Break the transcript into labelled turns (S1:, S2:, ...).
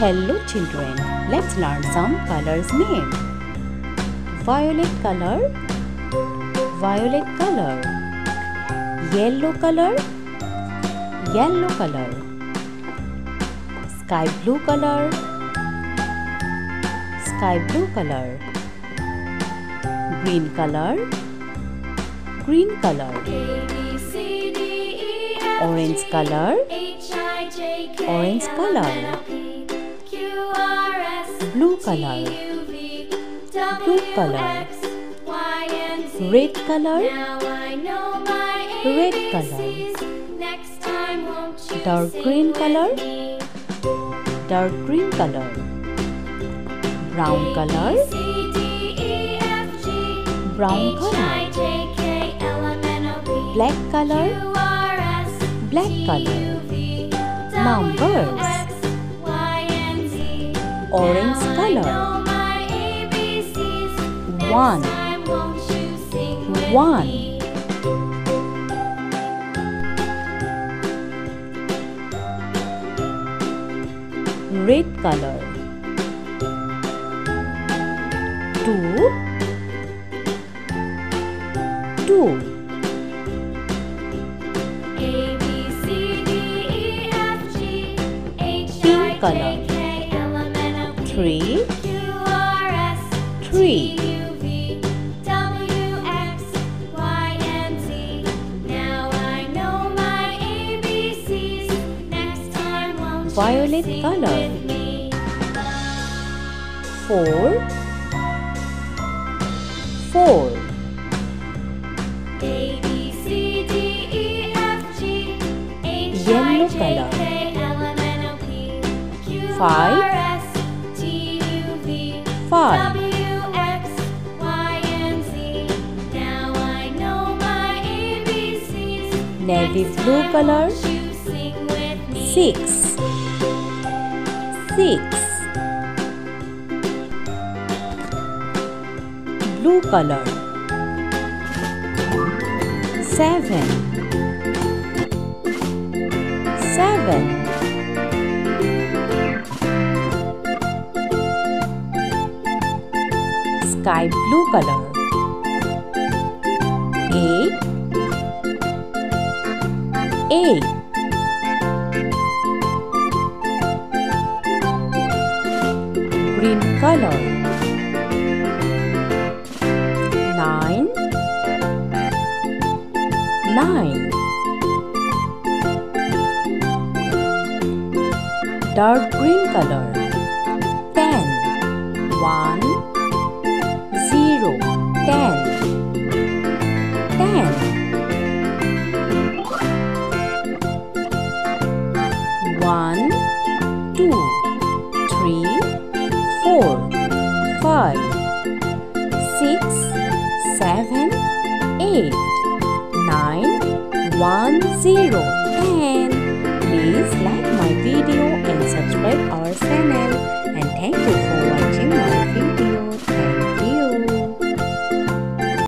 S1: Hello children, let's learn some colors name. Violet color, violet color. Yellow color, yellow color. Sky blue color, sky blue color. Green color, green color. Orange color, orange color. Blue color, blue color. Red color, red color. Dark green color, dark green color. Brown color, brown color. Black color, black color. Numbers. Orange color. One. One. Red color. Two. Two. Pink color. Three. Three. Violet color. Four. Four. Yellow color. Five. Five. Navy blue color. Six. Six. Blue color. Seven. Seven. Sky blue color. Eight. Eight. green color. Nine, nine. Dark green color. Ten, one, zero, four, five, six, seven, eight, nine, one, zero, ten. Please like my video and subscribe our channel.